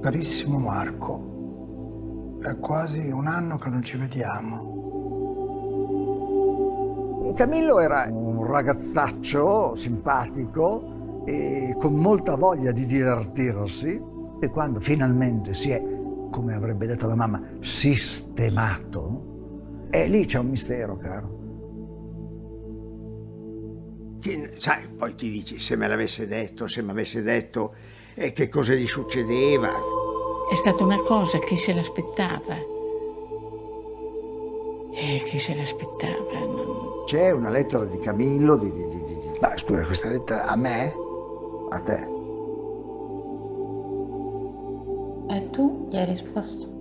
carissimo Marco, è quasi un anno che non ci vediamo. Camillo era un ragazzaccio simpatico e con molta voglia di divertirsi e quando finalmente si è, come avrebbe detto la mamma, sistemato, e lì c'è un mistero, caro. Ti, sai, poi ti dici, se me l'avesse detto, se mi avesse detto eh, che cosa gli succedeva. È stata una cosa che se l'aspettava. E chi se l'aspettava non... C'è una lettera di Camillo di, di, di, di... Ma scusa, questa lettera a me? A te? E tu gli hai risposto?